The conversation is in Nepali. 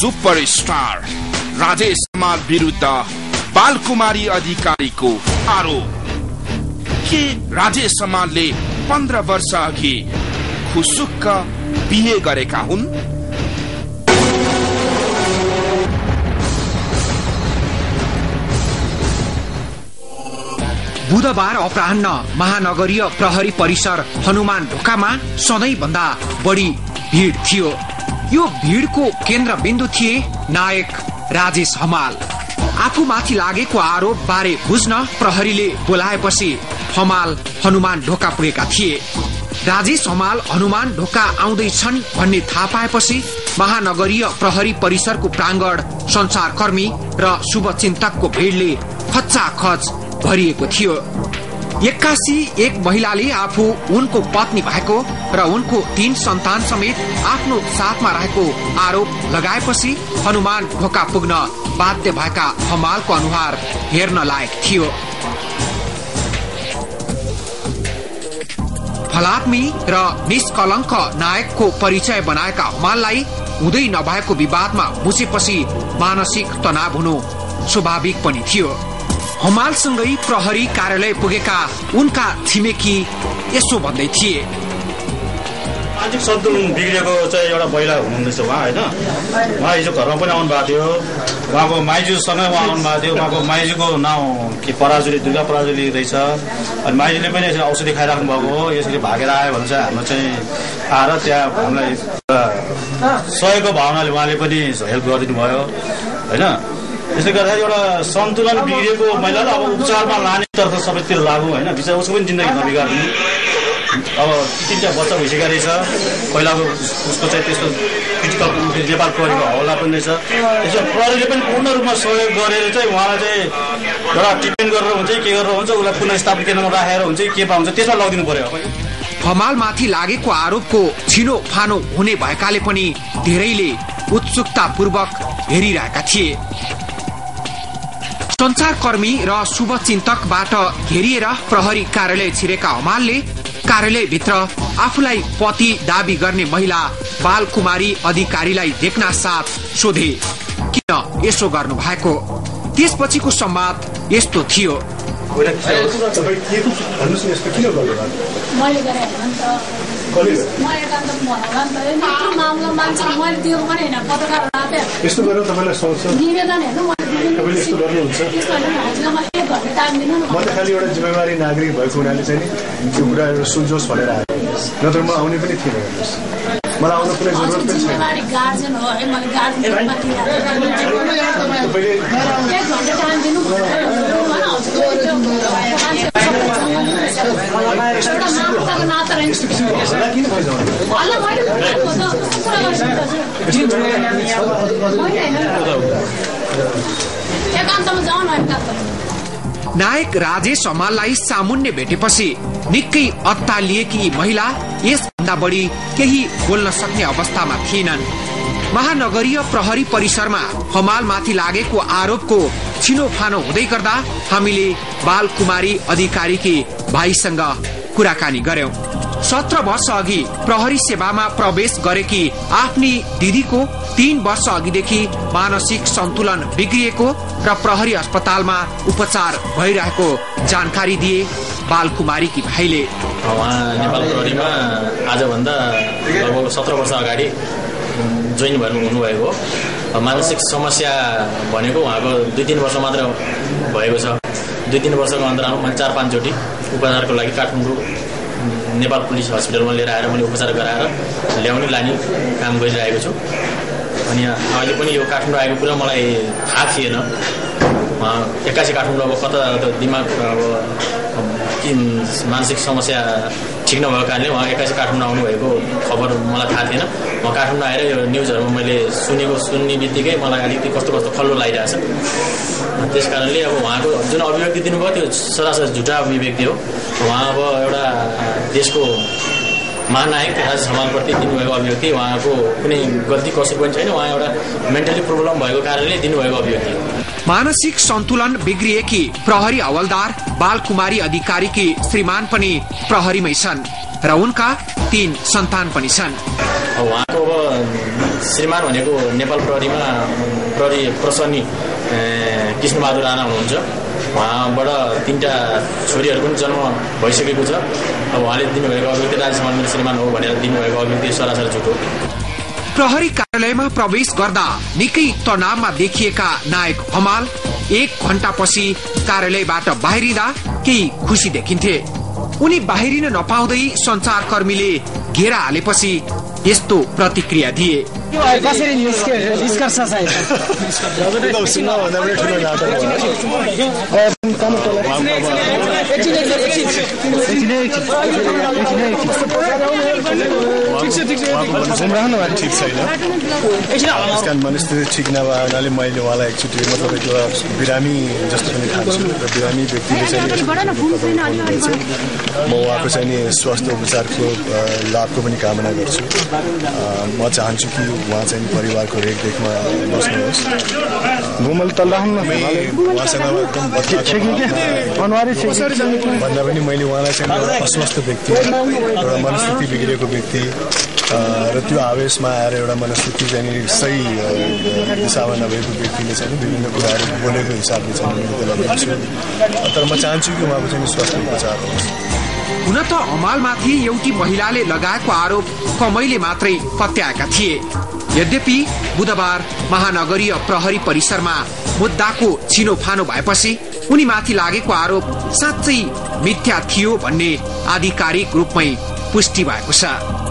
सुपरस्टार राजेश हमाल विरुद्ध बालकुमारी अधिकारीको आरोप के राजेश हमालले पन्ध्र वर्ष अघि खुसुक्क बिहे गरेका हुन् बुधबार अपराह्न महानगरीय प्रहरी परिसर हनुमान ढोकामा सधैँ भन्दा बढी भिड थियो। यो भिडको केन्द्रबिन्दु थिए नायक राजेश हमाल। आफूमाथि लागेको आरोप बारे बुझ्न प्रहरीले बोलाएपछि हमाल हनुमान ढोका पुगेका थिए। राजेश हमाल हनुमान ढोका आउँदैछन् भन्ने थाहा पाएपछि महानगरीय प्रहरी परिसरको प्राङ्गण संसारकर्मी र शुभचिन्तकको भिडले खच्चाखच भरिएको थियो। एक्कासी एक महिलाले आफू उनको पत्नी भएको र उनको तीन सन्तान समेत आफ्नो साथमा रहेको आरोप लगाएपछि हनुमान ढोका पुग्न बाध्य भएका हमालको अनुहार हेर्न लायक थियो। फलात्मी र निष्कलङ्क नायकको परिचय बनाएका हमाललाई हुँदै नभएको विवादमा बुझेपछि मानसिक तनाव हुनु स्वाभाविक पनि थियो। हमालसँगै प्रहरी कार्यालय पुगेका उनका छिमेकी यसो भन्दै थिए। सामाजिक सन्तुलन बिग्रेको चाहिँ एउटा महिला हुनुहुँदैछ उहाँ होइन? उहाँ हिजो घरमा पनि आउनु भएको थियो। उहाँको माइजूसँगै उहाँ आउनु भएको थियो। उहाँको माइजूको नाउँ के पराजुली दुर्गा पराजुली रहेछ। अनि माइजूले पनि यसरी औषधि खाइराख्नु भएको हो। यसरी भागेर आयो भने चाहिँ हाम्रो चाहिँ आएर त्यहाँ हामीलाई सहयोगको भावनाले उहाँले पनि हेल्प गरिदिनु भयो होइन? त्यसले गर्दा एउटा सन्तुलन बिग्रिएको महिलालाई अब उपचारमा लानेतर्फ सबैतिर लागु होइन। बिचरा उसको पनि जिन्दगी नबिगार्नु अब तिनवटा बच्चा भइसकेको रहेछ। पहिलाको उसको चाहिँ त्यस्तो क्रिटिकल नेपाल प्रहरीको हौला पनि रहेछ। त्यसमा प्रहरीले पनि पूर्ण रूपमा सहयोग गरेर चाहिँ उहाँलाई चाहिँ एउटा ट्रिटमेन्ट गरेर हुन्छ के गरेर हुन्छ उसलाई पुनस्थापित केन्द्रमा राखेर हुन्छ के पा हुन्छ त्यसमा लगिदिनु पर्यो हमालमाथि लागेको आरोपको छिनो फानो हुने भएकाले पनि धेरैले उत्सुकतापूर्वक हेरिरहेका थिए। संचारकर्मी र शुभचिन्तकबाट घेरिएर प्रहरी कार्यालय छिरेका हमालले कार्यालयभित्र आफूलाई पति दावी गर्ने महिला बालकुमारी अधिकारीलाई देख्न साथ सोधे। किन यसो गर्नु भएको त्यसपछिको संवाद यस्तो थियो। निवेदन हेर्नु तपाईँले यस्तो गर्नुहुन्छ म त खालि एउटा जिम्मेवारी नागरिक भएको हुनाले चाहिँ नि त्यो कुराहरू सुल्झोस् भनेर आएको नत्र म आउने पनि थिएन हेर्नुहोस्। मलाई आउनु कुनै जरुरत पनि छैन। तपाईँले नायक राजेश हमाललाई सामुन्य भेटेपछि निकै अत्तालिएकी महिला यसभन्दा बढी केही बोल्न सक्ने अवस्थामा थिएनन्। महानगरीय प्रहरी परिसरमा हमालमाथि लागेको आरोपको छिनोफानो हुँदै गर्दा हामीले बालकुमारी अधिकारीकी भाइसँग कुराकानी गर्यौं। सत्र वर्ष अघि प्रहरी सेवामा प्रवेश गरेकी आफ्नी दिदीको तीन वर्ष अघिदेखि मानसिक सन्तुलन बिग्रिएको र प्रहरी अस्पतालमा उपचार भइरहेको जानकारी दिए बालकुमारीकी भाइले। नेपाल प्रहरीमा आजभन्दा लगभग सत्र वर्ष अगाडि जोइन भन्नु हुनुभएको मानसिक समस्या भनेको उहाँको दुई तिन वर्ष मात्र भएको छ। दुई तिन वर्षको अन्तरालमा चार पाँचचोटि उपचारको लागि काठमाडौँ नेपाल पुलिस हस्पिटलमा लिएर आएर मैले उपचार गराएर ल्याउने लाने काम गरिरहेको छु। अनि अहिले पनि यो काठमाडौँ आएको कुरा मलाई थाहा थिएन। एक्कासी काठमाडौँ अब कता दिमाग अब मानसिक समस्या ठिक नभएको कारणले उहाँ एक्कासी काठमाडौँ आउनुभएको खबर मलाई थाहा थिएन। उहाँ काठमाडौँ आएर यो न्युजहरूमा मैले सुनेको सुन्ने बित्तिकै मलाई अलिकति कस्तो कस्तो खल्लो लागिरहेछ त्यस कारणले अब उहाँको जुन अभिव्यक्ति दिनुभयो त्यो सरासर झुटा अभिव्यक्ति हो। उहाँ अब एउटा देशको महानायक राजेश हमालप्रति दिनुभएको अभिव्यक्ति उहाँको कुनै गल्ती कसै पनि छैन। उहाँ एउटा मेन्टली प्रोब्लम भएको कारणले दिनुभएको अभिव्यक्ति मानसिक सन्तुलन बिग्रिएकी प्रहरी हवलदार बालकुमारी अधिकारीकी श्रीमान पनि प्रहरीमै छन् र उनका तीन सन्तान पनि छन्। उहाँको अब श्रीमान भनेको नेपाल प्रहरीमा प्रहरी प्रसन्नी कृष्णबहादुर राणा हुनुहुन्छ। उहाँबाट तिनवटा छोरीहरूको पनि जन्म भइसकेको छ। अब उहाँले दिनुभएको अभिव्यक्ति मेरो श्रीमान हो भनेर दिनुभएको अभिव्यक्ति सरासर झुट। प्रहरी कार्यालयमा प्रवेश गर्दा निकै तनावमा देखिएका नायक हमाल एक घण्टापछि कार्यालयबाट बाहिरिँदा केही खुसी देखिन्थे। उनी बाहिरिन नपाउँदै संचारकर्मीले घेरा हालेपछि यस्तो प्रतिक्रिया दिए। कसरी ठिक छैन कारण मनस्थिति ठिक नभए हुनाले मैले उहाँलाई एकचोटि मतलब एउटा बिरामी जस्तो पनि ठान्छु र बिरामी व्यक्तिले चाहिँ म उहाँको चाहिँ नि स्वास्थ्य उपचारको लाभको पनि कामना गर्छु म चाहन्छु कि उहाँ चाहिँ परिवारको रेखदेखमा बस्नुहोस् घुमल त लाउनु उहाँसँग एकदम भन्दा पनि मैले उहाँलाई चाहिँ एउटा अस्वस्थ व्यक्ति एउटा मनस्थिति बिग्रेको व्यक्ति र त्यो आवेशमा आएर एउटा मनस्थिति चाहिँ सही दिशामा नभएको व्यक्तिले चाहिँ विभिन्न कुराहरू बोलेको हिसाबले चाहिँ मैले त्यसलाई लिन्छु तर म चाहन्छु कि उहाँको चाहिँ स्वास्थ्य उपचार होस्। हुन त अमालमाथि एउटी महिलाले लगाएको आरोप कमैले मात्रै पत्याएका थिए। यद्यपि बुधबार महानगरीय प्रहरी परिसरमा मुद्दाको छिनोफानो भएपछि उनीमाथि लागेको आरोप साँच्चै मिथ्या थियो भन्ने आधिकारिक रूपमै पुष्टि भएको छ।